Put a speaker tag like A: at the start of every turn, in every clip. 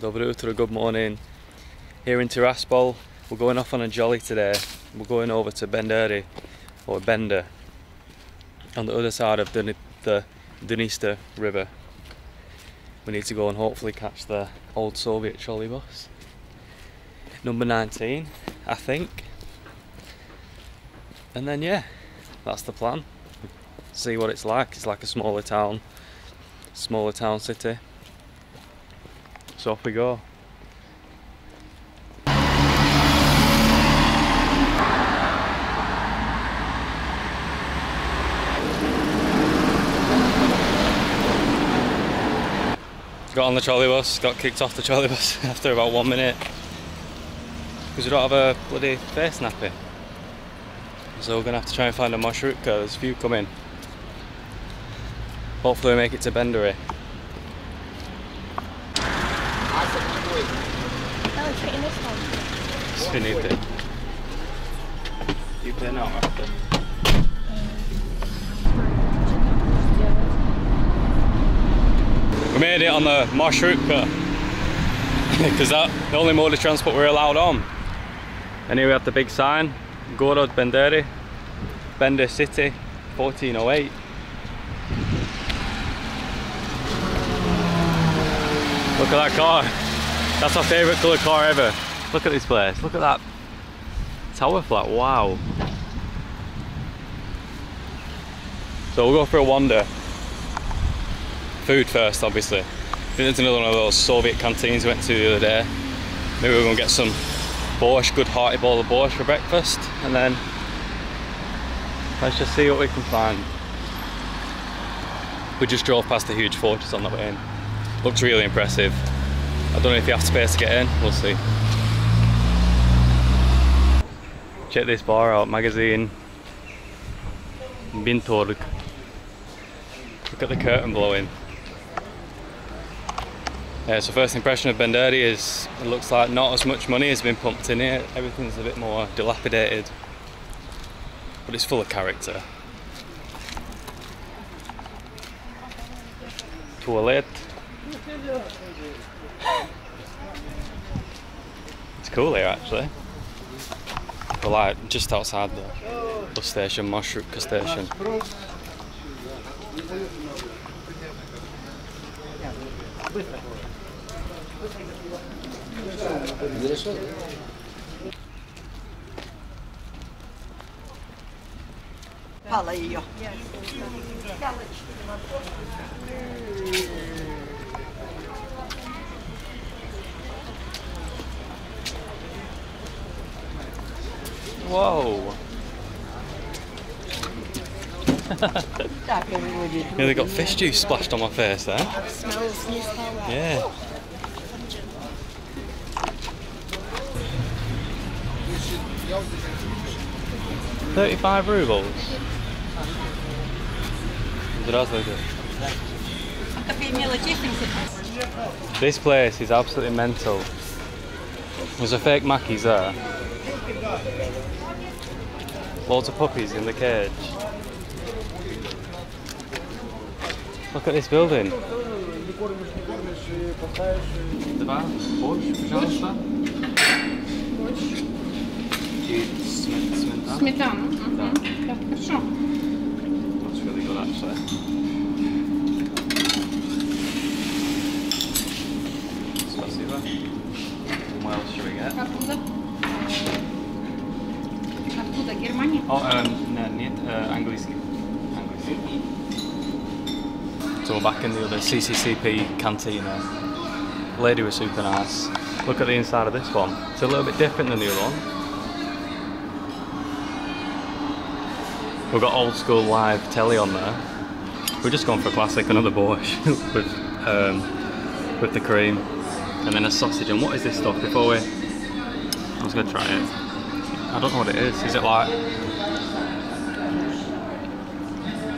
A: Good morning. Here in Tiraspol, we're going off on a jolly today. We're going over to Benderi, or Bender, on the other side of the, the Dniester River. We need to go and hopefully catch the old Soviet trolley bus. Number 19, I think. And then yeah, that's the plan. See what it's like. It's like a smaller town, smaller town city. So off we go. Got on the trolley bus, got kicked off the trolley bus after about one minute. Because we don't have a bloody face nappy. So we're gonna have to try and find a marshrutka, there's a few coming. Hopefully we make it to Benderi.
B: No, it's right in this one.
A: Svinite. You play now after. We made it on the marshrutka. Because that the only mode of transport we're allowed on. And here we have the big sign, Gorod Benderi, Bender City, 1408. Look at that car. That's our favourite colour car ever. Look at this place. Look at that tower flat. Wow. So we'll go for a wander. Food first, obviously. I think there's another one of those Soviet canteens we went to the other day. Maybe we're gonna get some borscht, good hearty bowl of borscht for breakfast, and then let's just see what we can find. We just drove past a huge fortress on the way in. Looks really impressive. I don't know if you have space to get in, we'll see. Check this bar out, magazine. Bintorg. Look at the curtain blowing. Yeah, so first impression of Benderi is it looks like not as much money has been pumped in here. Everything's a bit more dilapidated. But it's full of character. Toilet. It's cool here actually. We're like just outside the bus station, Marshrutka station.
C: Palla io.
A: Whoa! Nearly got fish juice splashed on my face there. Yeah. Thirty-five rubles. This place is absolutely mental. There's a fake Mackey's there. Loads of puppies in the cage. Look at this building. Два, борщ, пожалуйста. И сме- сметана.
B: Сметана. Мгм. Так, хорошо.
A: That's really good actually. Спасибо. What else should we get?
B: Откуда? Откуда? Германия?
A: Oh, um, no, нет, uh, английский. Английский. So we're back in the other CCCP cantina. Lady was super nice. Look at the inside of this one. It's a little bit different than the other one. We've got old school live telly on there. We're just going for a classic, another borscht with um, with the cream, and then a sausage. And what is this stuff? Before we, I was gonna try it. I don't know what it is. Is it like?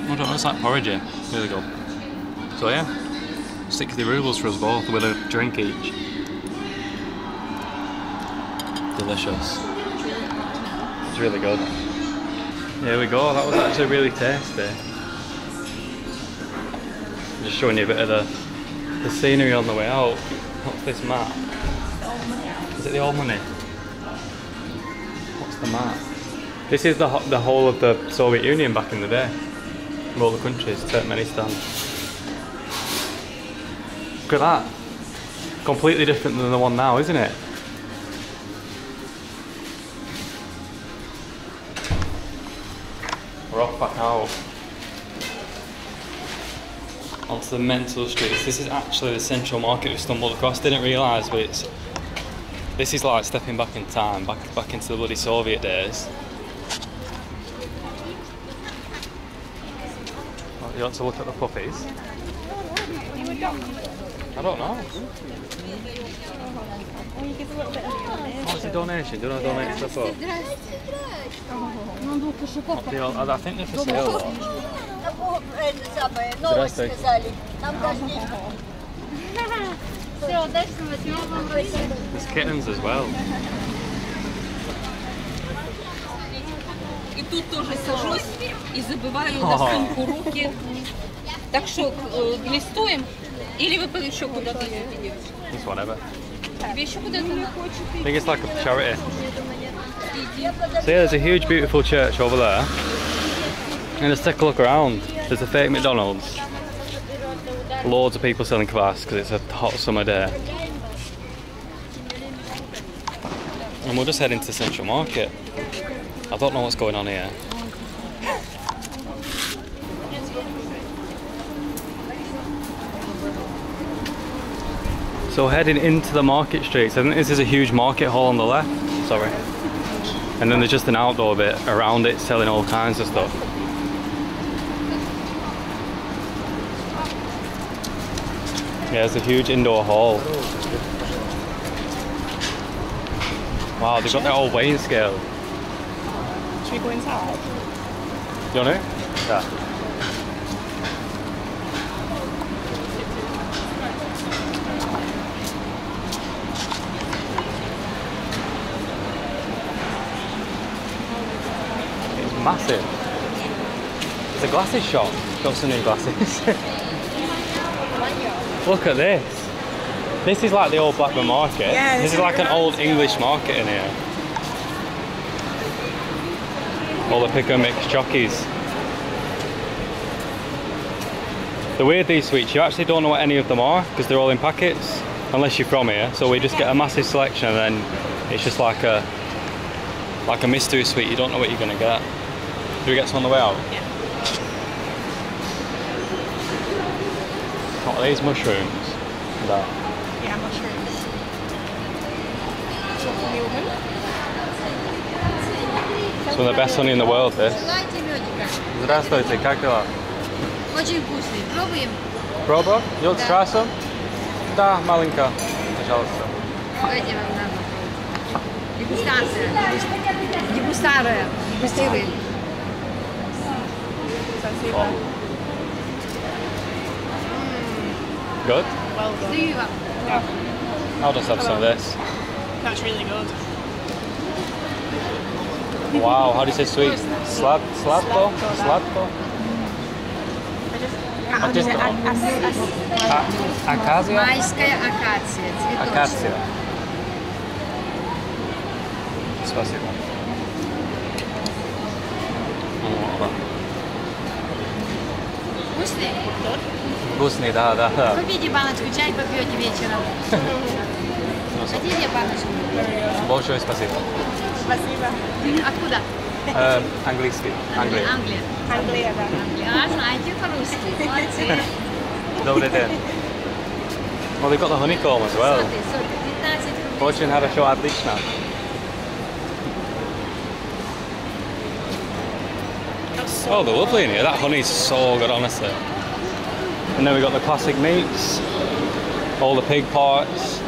A: I don't know. It's like porridge. Really good. So yeah, 60 rubles for us both with a drink each. Delicious. It's really good. There we go, that was actually really tasty. Just showing you a bit of the the scenery on the way out. What's this map? Is it the old money? This is the the whole of the Soviet Union back in the day. Of all the countries, Turkmenistan. Look at that. Completely different than the one now, isn't it? We're off back out onto the mental streets. This is actually the central market we stumbled across. Didn't realise, but it's this is like stepping back in time, back back into the bloody Soviet days. Oh, you want to look at the puppies? I don't know. Oh, it's a donation. Do you want to donate stuff up? What the hell- I think they're for sale. though.
C: Новость
A: Здравствуйте.
C: сказали. Нам даже
A: There's kittens as well.
D: И тут тоже сажусь и забываю
A: Ага.
D: на сумку руки. Так что э, листуем? Или вы еще куда-то идете?
A: Just whatever.
D: Тебе еще куда-то надо?
A: I think it's like a charity. So yeah, there's a huge, beautiful church over there. And let's take a look around. There's a fake McDonald's. Loads of people selling kvass because it's a hot summer day. And we'll just head into Central Market. I don't know what's going on here. So heading into the market streets, I think this is a huge market hall on the left. Sorry. And then there's just an outdoor bit around it selling all kinds of stuff. Yeah, it's a huge indoor hall. Wow, they've got their old weighing scale.
E: Should we go inside?
A: You want it? Yeah. It's massive. It's a glasses shop. Got some new glasses. Look at this. This is like the old Blackburn market.
E: Yeah,
A: this
E: this
A: is like an old English market in here. All the pick and mix jockeys. The weird these sweets, you actually don't know what any of them are because they're all in packets, unless you're from here. So we just get a massive selection and then it's just like a like a mystery sweet. You don't know what you're gonna get. Do we get some on the way out?
E: Yeah.
A: What are these mushrooms? No.
E: Yeah, mushrooms. New one?
A: It's one of the best honey in the world, this.
B: Желаете медика?
A: Здравствуйте, как дела?
B: Очень вкусный. Пробуем.
A: Пробовал? You want to
B: Да.
A: try some? Да, маленько. Пожалуйста.
B: Погоди, вам надо. Дегустация. Дегустация. Дегустируем.
E: Спасибо.
A: Good?
E: Well done.
B: Слива.
E: Yeah,
A: I'll just have some of this.
E: that's really good.
A: Wow, how do you say sweet? Slab, sladko?
E: Sladko,
A: Sladko?
E: I
A: just- A- Acacia?
B: Майская акация. Цветочная.
A: Акация. Спасибо. О,
B: Вкусный?
A: Вкусный, да, да, да.
B: Купите баночку, чай попьете вечером. Хотите баночку?
A: Большое спасибо.
E: Спасибо.
B: Откуда?
A: Э, английский. Англия.
B: Англия.
E: Англия, да.
B: Англия. А, знаете по-русски. Молодцы.
A: Добрый день. Well, they've got the honeycomb as well.
B: Соты, соты. 15 рублей.
A: Очень хорошо, отлично. Oh, they're lovely in here. That honey's so good, honestly. And then we've got the classic meats, all the pig parts.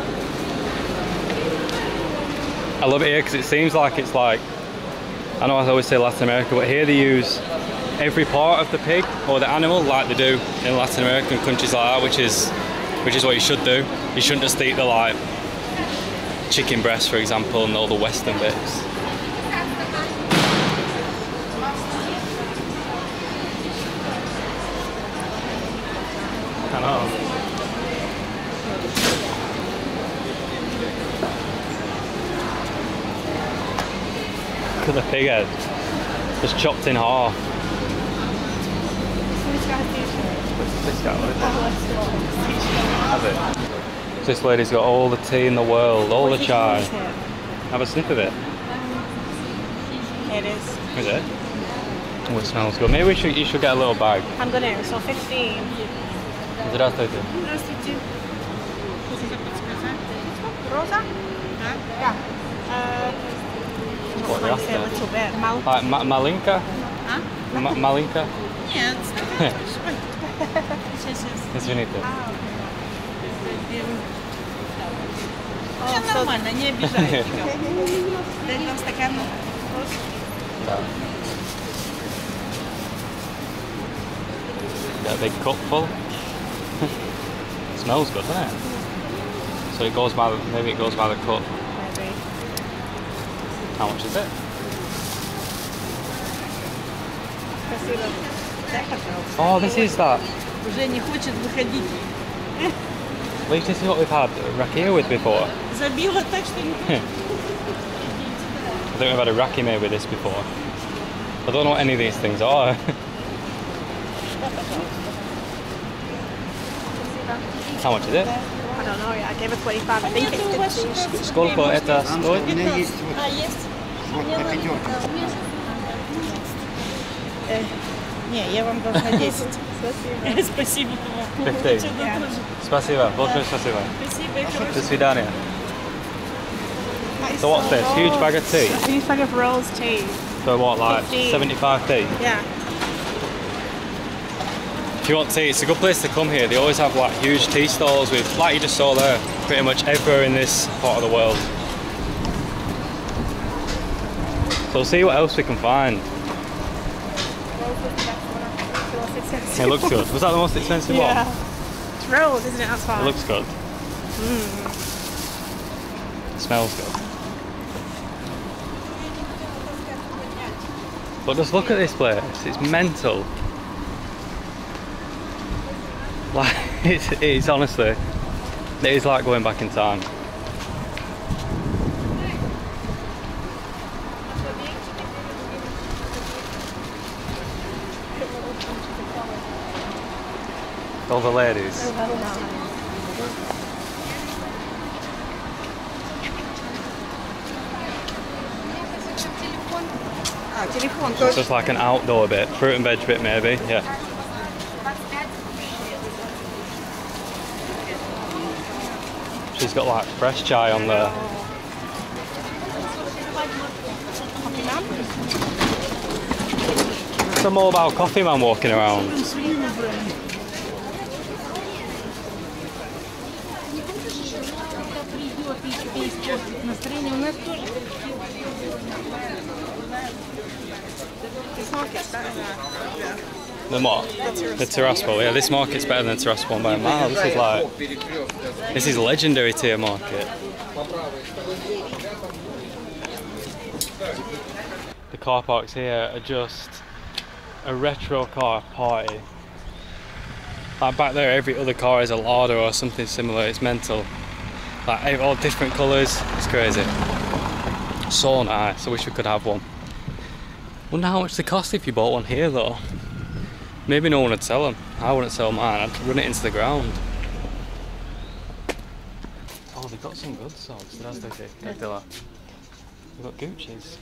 A: I love it here because it seems like it's like, I know I always say Latin America, but here they use every part of the pig or the animal like they do in Latin American countries like that, which is which is what you should do. You shouldn't just eat the like chicken breast, for example, and all the western bits. Hello. Look at the pig. Just chopped in half. It? This lady's got all the tea in the world, all what the chai. Have a sniff of it.
E: It is.
A: Is it? Oh, it smells good. Maybe we should, you should get a little bag.
E: I'm gonna, so 15.
A: Здравствуйте.
E: Rosa? Yeah. Uh,
A: What,
E: I say a
A: after?
E: little bit. Mal-
A: А, ма- маленька? Ма- маленька?
F: Нет,
A: Извините.
F: Нет, нормально, не обижай тебя. Дай нам стакан.
A: Yeah. Get a big cup full. Smells good, doesn't it? So it goes by the, maybe it goes by the cup.
E: Maybe.
A: How much is it?
E: Спасибо. Дай, пожалуйста.
A: Oh, this is that.
F: Уже не хочет выходить.
A: At least this is what we've had rakia with before.
F: Забила так, что не хочет.
A: I think we've had a raki made with this before. I don't know what any of these things are. How much is it?
E: I don't know yet. I gave her 25. I think it's 15.
A: Сколько это стоит?
F: А, есть? Э, Не, я вам должна 10. Спасибо. вам.
A: 15.
F: Что да, тоже.
A: Спасибо, большое спасибо.
F: Спасибо, и хорошо.
A: До свидания. So what's this? Huge bag of tea?
E: A huge bag of rolls tea.
A: So what, like
E: 15.
A: 75p?
E: Yeah.
A: If you want tea, it's a good place to come here. They always have like huge tea stalls with, like you just saw there, pretty much everywhere in this part of the world. So we'll see what else we can find.
E: Rolls was the best one. I think. The most expensive.
A: It looks good. Was that the most expensive
E: Yeah.
A: one?
E: It's rolls, isn't it? That's fine.
A: It looks good. Mm. Smells good. But just look at this place. It's mental. Like, it's, it's honestly, it is like going back in time. All the ladies.
C: Ah,
A: it's just like an outdoor bit, fruit and veg bit maybe, yeah. got like fresh chai on there. Some more about coffee man walking around
E: than
A: what? The Tiraspol. Yeah, this market's better than the Tiraspol by a mile. This is like, this is legendary tier market. The car parks here are just a retro car party. Like back there, every other car is a Lada or something similar. It's mental. Like all different colours. It's crazy. So nice. I wish we could have one. Wonder how much they cost if you bought one here though. Maybe no one would sell them. I wouldn't sell mine. I'd run it into the ground. Oh, they've got some good socks. That's the thing. They've got Gucci's.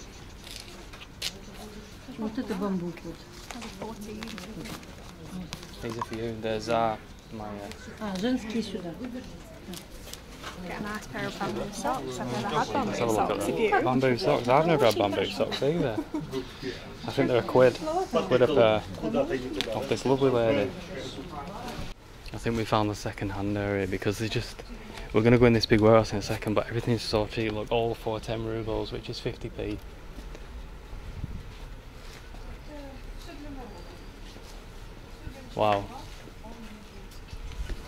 B: Вот это бамбук вот.
A: These are for you. There's uh, my. Uh,
B: А, женские сюда.
E: Get a nice pair of bamboo socks. I've never had bamboo
A: let's have a look
E: socks. Have
A: them. Bamboo socks. I've never had bamboo socks either. I think they're a quid. A quid a pair. Off this lovely lady. I think we found the second hand area because they just. We're going to go in this big warehouse in a second, but everything's so cheap. Look, all for 10 rubles, which is 50p. Wow.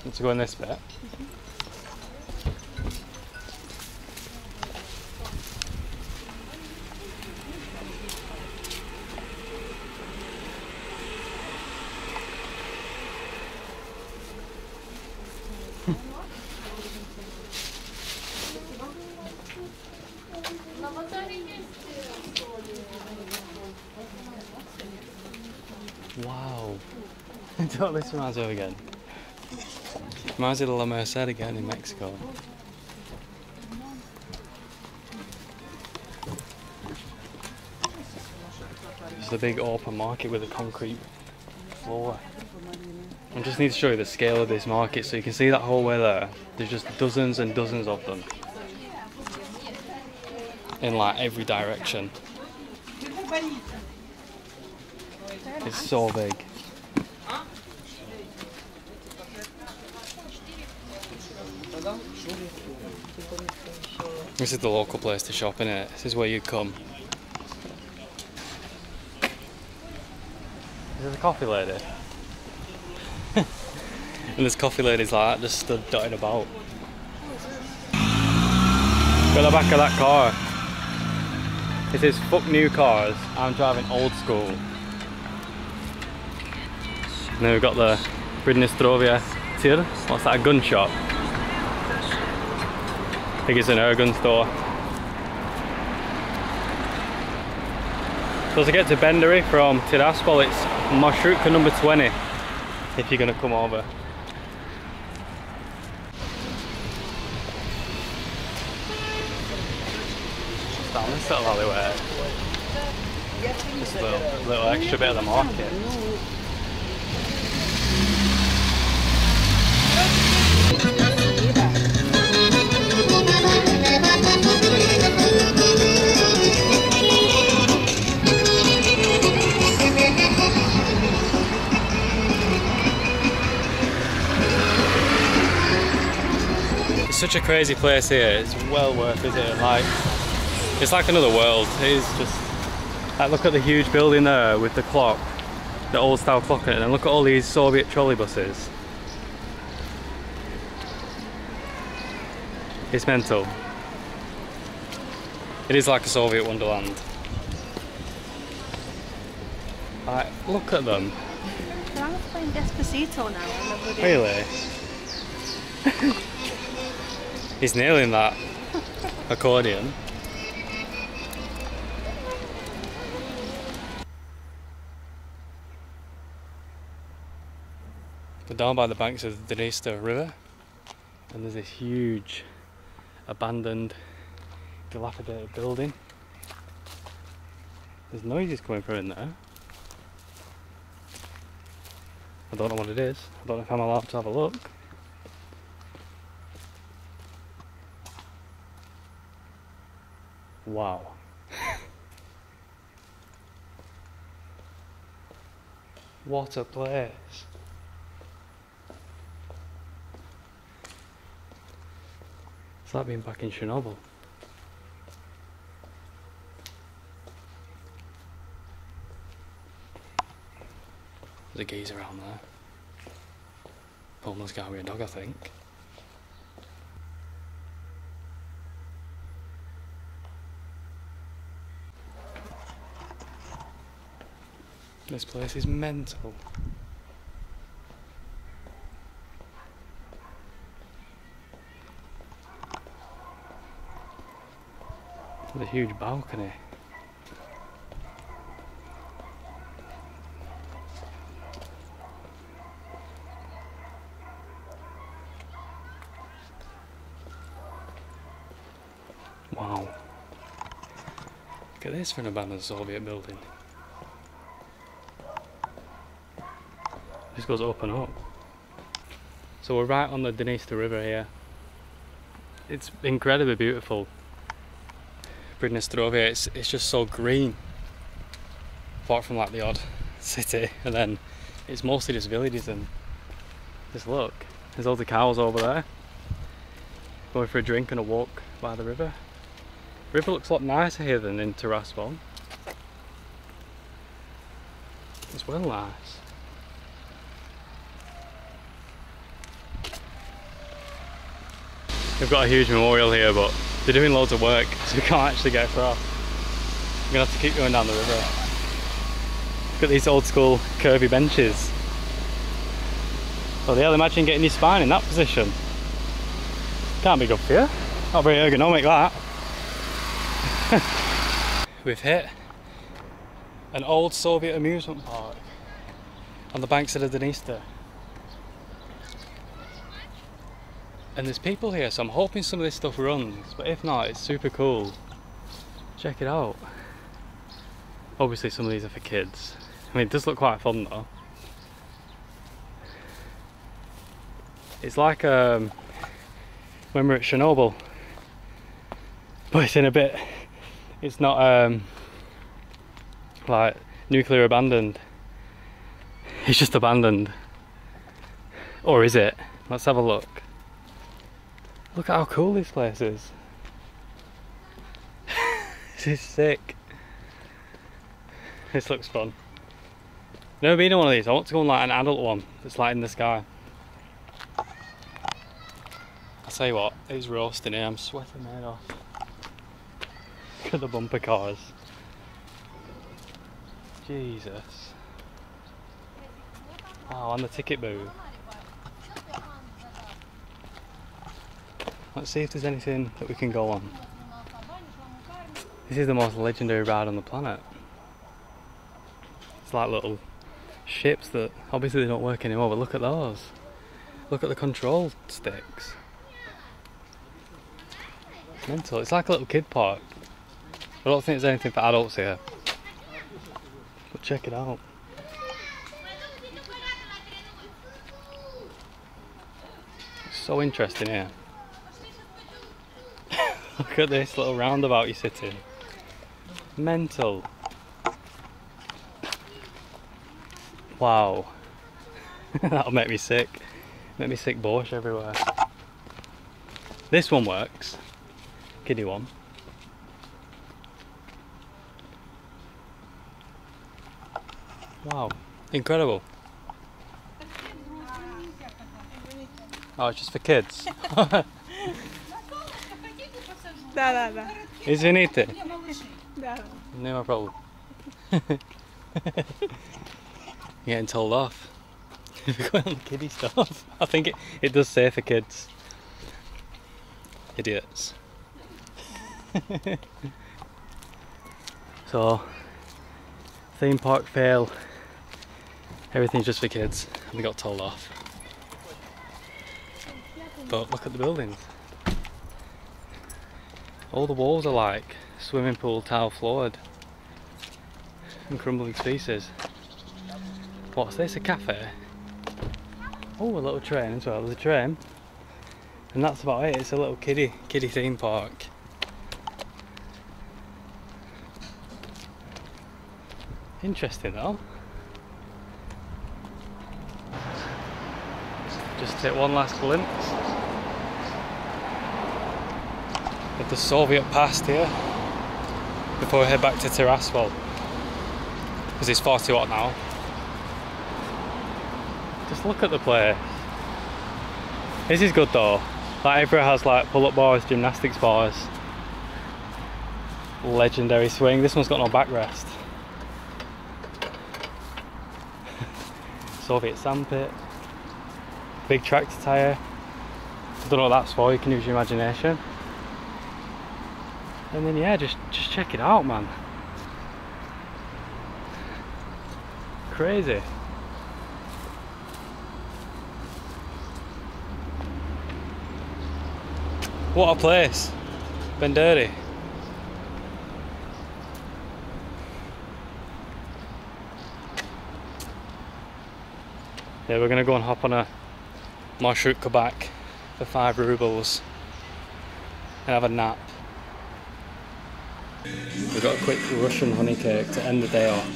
A: Let's go in this bit. what this me of again? Me of La Merced again in Mexico. It's a big open market with a concrete floor. I just need to show you the scale of this market so you can see that whole way there. There's just dozens and dozens of them. In like every direction. It's so big. This is the local place to shop in it. This is where you come. Is this a coffee lady? and there's coffee ladies like that just stood dotting about. Got the back of that car. It says fuck new cars, I'm driving old school. And then we've got the Pridnestrovia Tir. What's that, a gun shop? Think it's an air gun store. So to get to Bendery from Tiraspol, it's Marshrutka number 20 if you're going to come over. Down this little alleyway. Just a little, little extra bit of the market. Such a crazy place here. It's well worth visiting. Like, it's like another world. It is just. Like, look at the huge building there with the clock, the old style clock in it, and look at all these Soviet trolley buses. It's mental. It is like a Soviet wonderland. Like, look at them.
E: Can I playing Despacito now?
A: Really? He's nailing that accordion. We're down by the banks of the Dniester River, and there's this huge, abandoned, dilapidated building. There's noises coming from in there. I don't know what it is. I don't know if I'm allowed to have a look. Wow. what a place. It's like being back in Chernobyl. There's a geezer around there. Homeless guy with a dog, I think. This place is mental. With a huge balcony. Wow. Look at this for an abandoned Soviet building. This goes up and up. So we're right on the Dniester River here. It's incredibly beautiful. Pridnestrovia, it's, it's just so green. Apart from like the odd city and then it's mostly just villages and just look, there's all the cows over there. Going for a drink and a walk by the river. River looks a lot nicer here than in Tiraspol. It's well nice. We've got a huge memorial here, but they're doing loads of work, so we can't actually get across. We're gonna have to keep going down the river. Look at these old school curvy benches. Oh, the hell, imagine getting your spine in that position. Can't be good for you. Not very ergonomic that. We've hit an old Soviet amusement park. on the banks of the Dniester. And there's people here, so I'm hoping some of this stuff runs, but if not, it's super cool. Check it out. Obviously some of these are for kids. I mean, it does look quite fun though. It's like um, when we're at Chernobyl, but it's in a bit, it's not um, like nuclear abandoned. It's just abandoned. Or is it? Let's have a look. Look at how cool this place is. this is sick. This looks fun. Never been on one of these. I want to go on like an adult one that's like in the sky. I'll tell you what, it's roasting here. I'm sweating my head off. Look at the bumper cars. Jesus. Wow, and the ticket booth. Let's see if there's anything that we can go on. This is the most legendary ride on the planet. It's like little ships that obviously they don't work anymore, but look at those. Look at the control sticks. It's Mental. It's like a little kid park. I don't think there's anything for adults here. But check it out. So interesting here. Look at this little roundabout you sit in. Mental. Wow. That'll make me sick. Make me sick Borscht everywhere. This one works. Kiddie one. Wow. Incredible. Oh, it's just for kids.
E: Da, da, da.
A: Izvinite.
E: Da.
A: Nema problem. getting told off. We're kiddie stuff. I think it, it does say for kids. Idiots. so, theme park fail. Everything's just for kids. And we got told off. But look at the buildings. All the walls are like swimming pool tile floored and crumbling pieces. What's this? A cafe? Oh, a little train as well. There's a train, and that's about it. It's a little kiddie kiddie theme park. Interesting though. Just take one last glimpse of the Soviet past here before we head back to Tiraspol because it's far too hot now. Just look at the place. This is good though. Like everywhere has like pull-up bars, gymnastics bars. Legendary swing. This one's got no backrest. Soviet sandpit. Big tractor tyre. I don't know what that's for, you can use your imagination. And then yeah, just just check it out man. Crazy. What a place. Benderi. Yeah, we're gonna go and hop on a marshrutka back for five rubles and have a nap. We got a quick Russian honey cake to end the day off.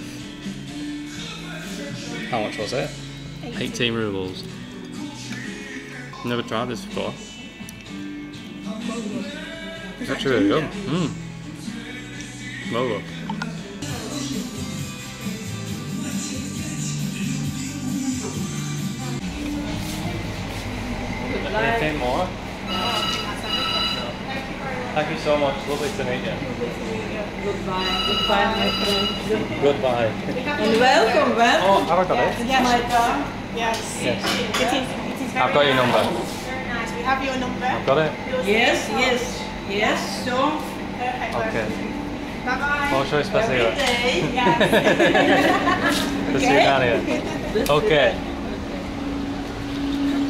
A: How much was it? 18 rubles. Never tried this before. It's actually really good. Mmm. Well Thank you so much. Lovely to meet you.
C: Goodbye. Goodbye, my friend.
A: Goodbye.
C: And welcome, welcome.
A: Oh, have I got it?
C: Yes, my dog.
E: Yes.
A: Yes.
E: It is, it is very
A: I've got your number.
E: Very nice. We have your number.
A: I've got it.
C: Yes, yes, yes. So,
E: Perfect.
A: Okay.
E: Bye bye.
A: Большое спасибо.
C: every day.
E: Yes.
A: До свидания.
C: До
A: Okay.
C: свидания.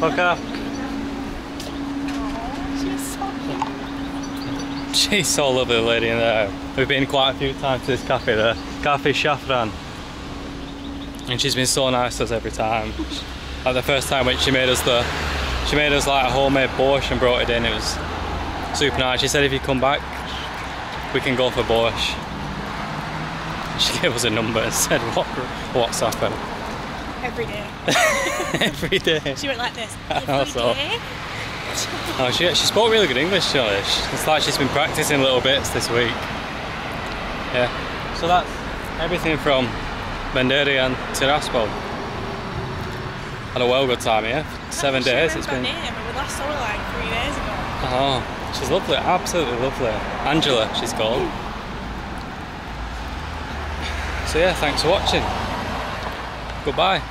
A: Пока.
E: She's so
A: lovely, the lady in there. Uh, we've been quite a few times to this cafe, the Cafe Shafran. And she's been so nice to us every time. Like the first time when she made us the, she made us like a homemade borscht and brought it in. It was super nice. She said if you come back, we can go for borscht. She gave us a number and said what WhatsApp her
E: every day.
A: every day.
E: She went like this.
A: Also.
E: Every day.
A: Oh, she, she spoke really good English, be. It's like she's been practicing little bits this week. Yeah. So that's everything from Benderi and Tiraspol. Had a well good time here. Seven
E: She
A: days. It's been.
E: her name, but we last saw her like three days ago.
A: Oh, she's lovely. Absolutely lovely. Angela, she's called. So yeah, thanks for watching. Goodbye.